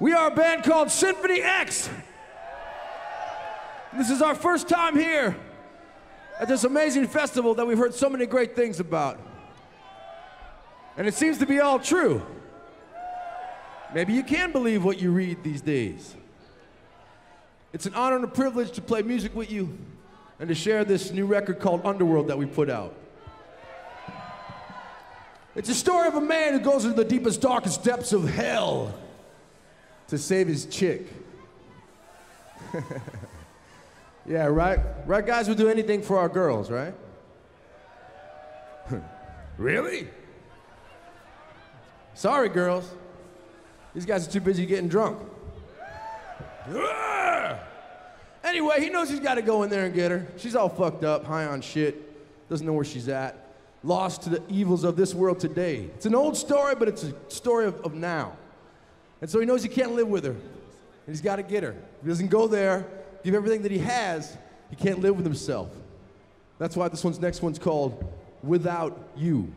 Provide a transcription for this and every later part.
We are a band called Symphony X. This is our first time here at this amazing festival that we've heard so many great things about. And it seems to be all true. Maybe you can believe what you read these days. It's an honor and a privilege to play music with you and to share this new record called Underworld that we put out. It's a story of a man who goes into the deepest, darkest depths of hell to save his chick. yeah, right? Right, guys? We'll do anything for our girls, right? really? Sorry, girls. These guys are too busy getting drunk. Anyway, he knows he's got to go in there and get her. She's all fucked up, high on shit, doesn't know where she's at, lost to the evils of this world today. It's an old story, but it's a story of, of now. And so he knows he can't live with her, and he's got to get her. If he doesn't go there, give everything that he has, he can't live with himself. That's why this one's next one's called Without You.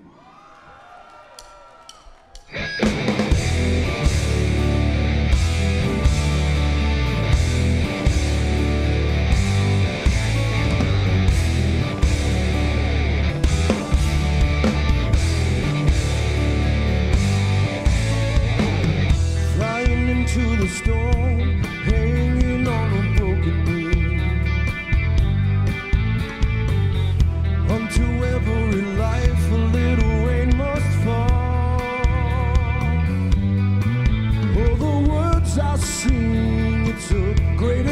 It's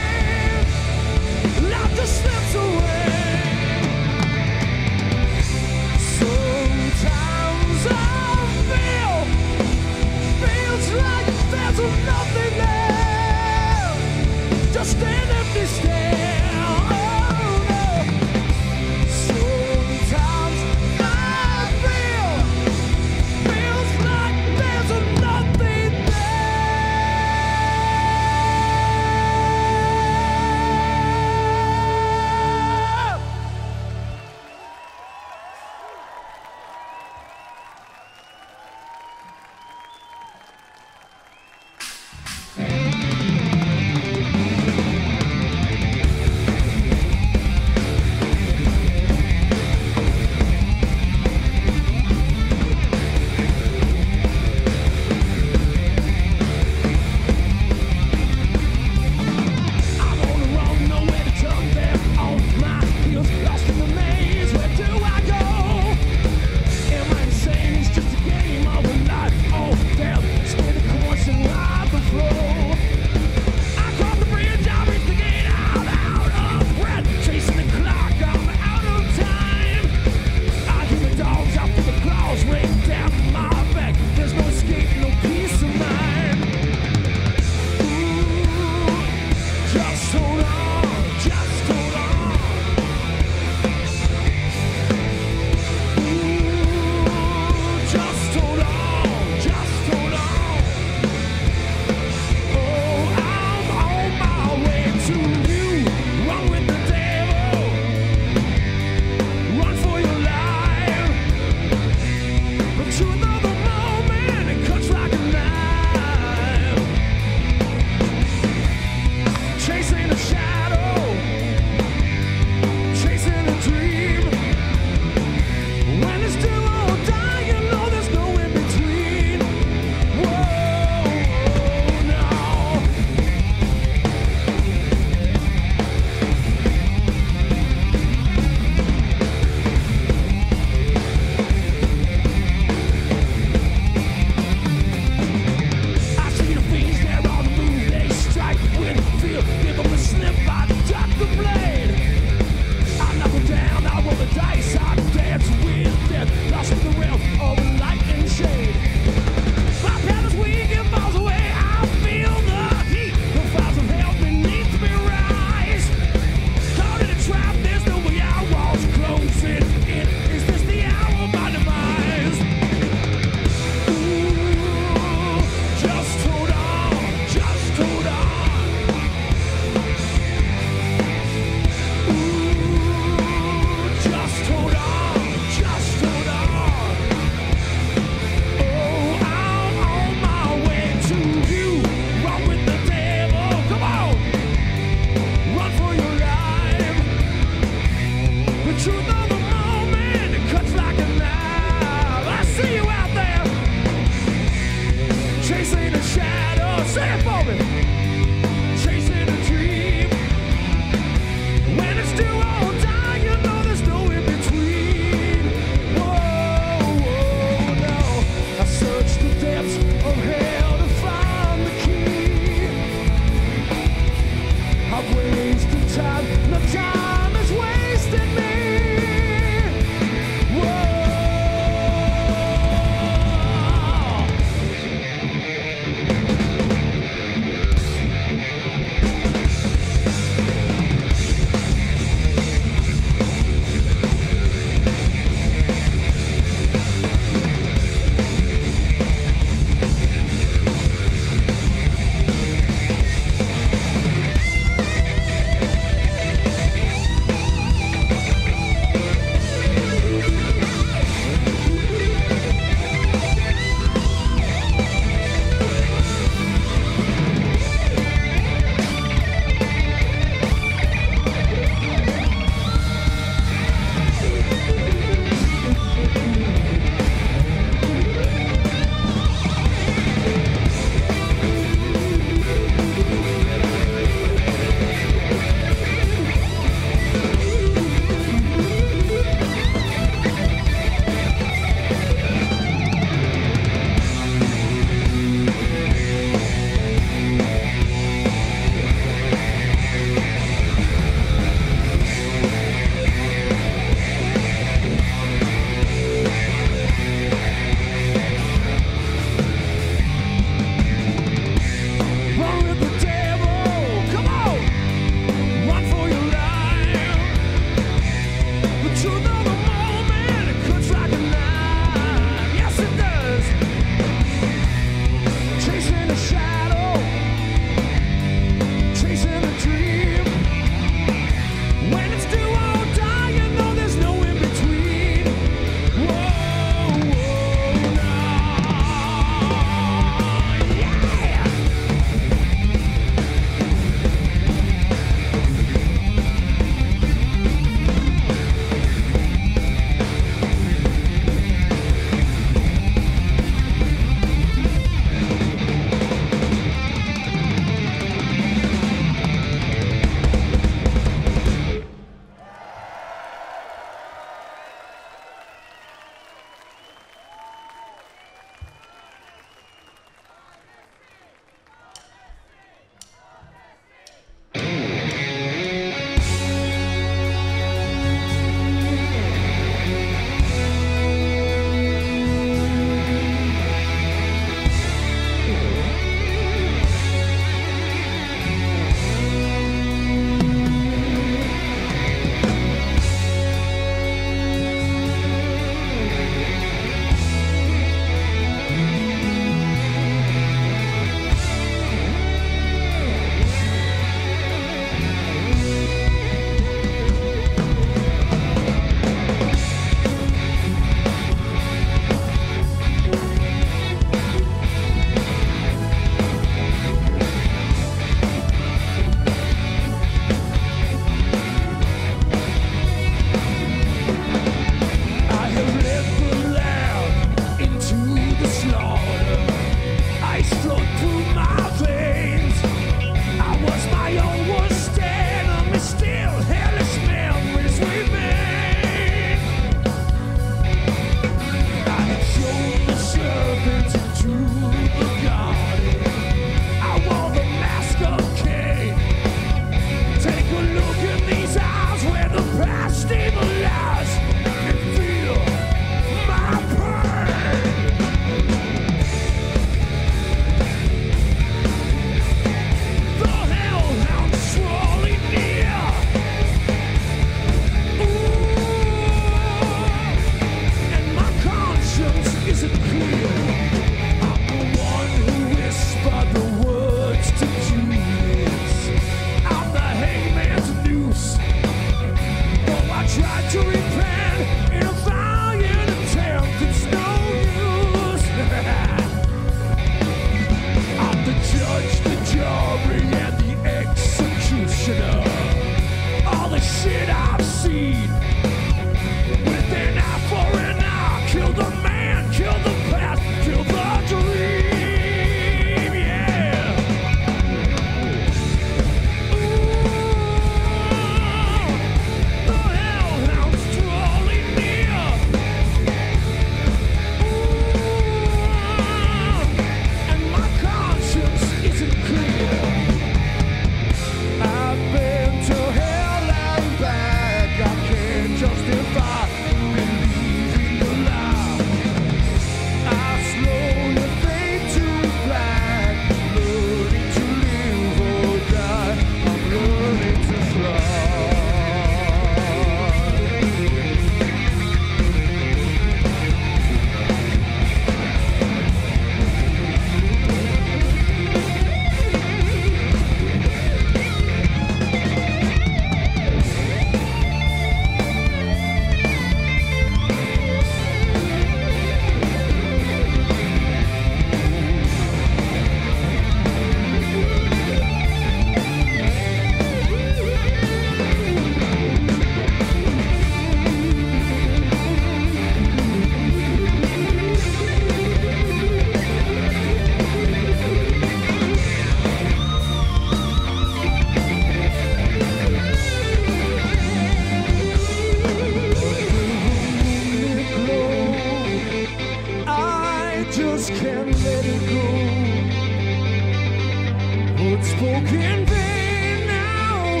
spoken vain now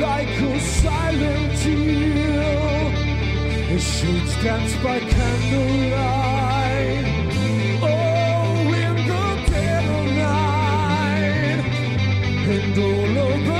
like a silent tear. As shades dance by candlelight. Oh, in the dead of night, and all of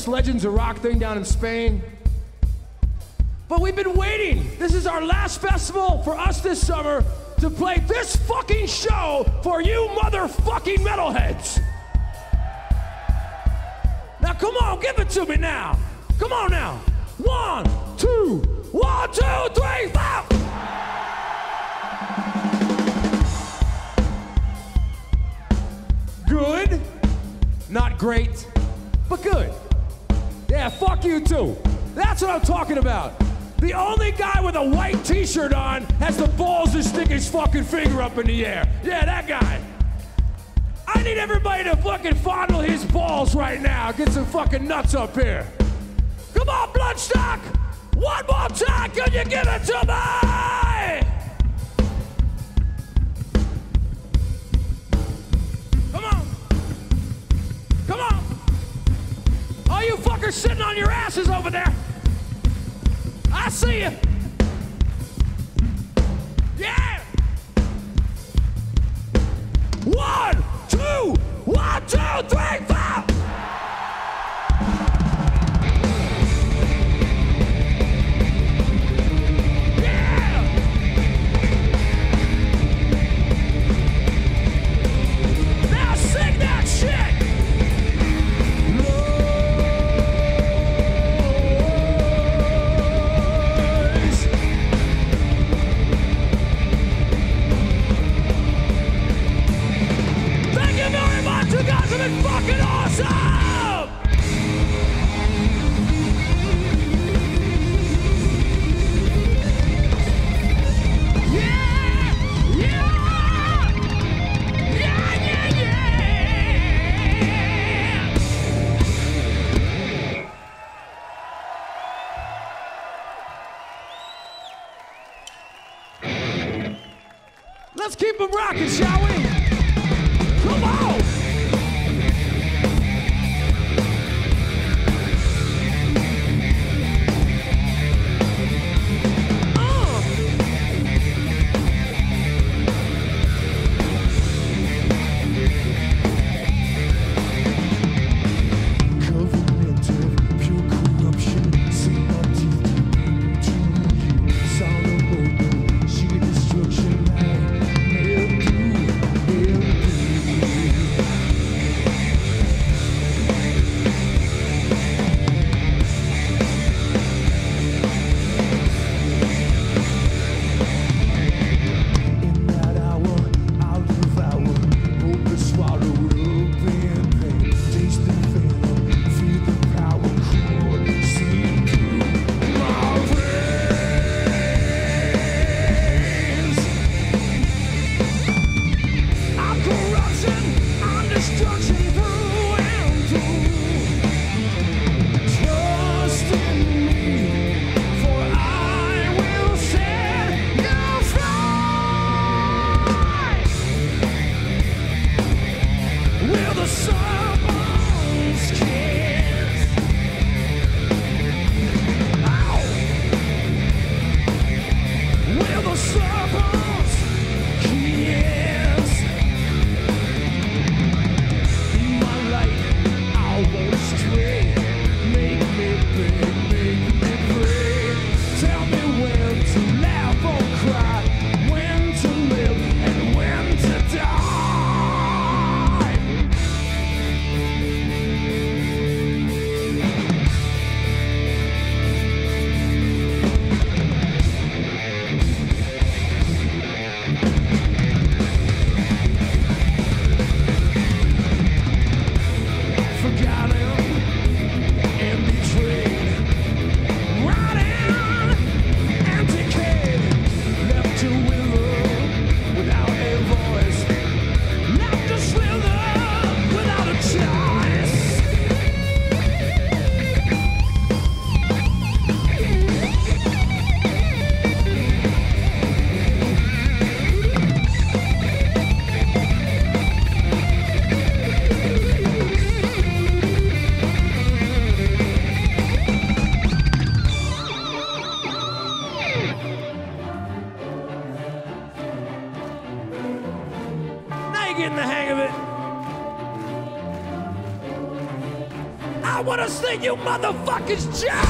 this Legends of Rock thing down in Spain. But we've been waiting. This is our last festival for us this summer to play this fucking show for you motherfucking metalheads. Now come on, give it to me now. Come on now. One, two, one, two, three, four. Good, not great, but good. Yeah, fuck you too. That's what I'm talking about. The only guy with a white t-shirt on has the balls to stick his fucking finger up in the air. Yeah, that guy. I need everybody to fucking fondle his balls right now. Get some fucking nuts up here. Come on, Bloodstock! One more time, can you give it to me? All you fuckers sitting on your asses over there. I see you. Yeah. One, two, one, two, three, motherfuckers jump! Yeah,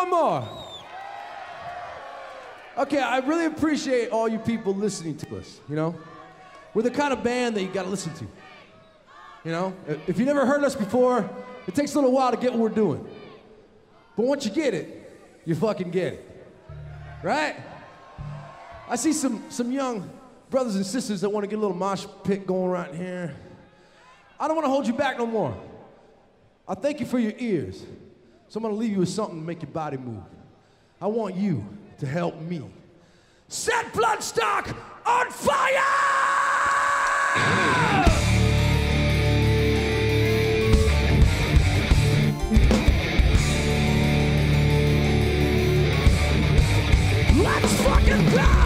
one more. Okay, I really appreciate all you people listening to us, you know? We're the kind of band that you gotta listen to. You know? If you never heard us before, it takes a little while to get what we're doing. But once you get it, you fucking get it. Right? I see some, some young brothers and sisters that want to get a little mosh pit going right here. I don't want to hold you back no more. I thank you for your ears. So I'm going to leave you with something to make your body move. I want you to help me set Bloodstock on fire! Let's fucking!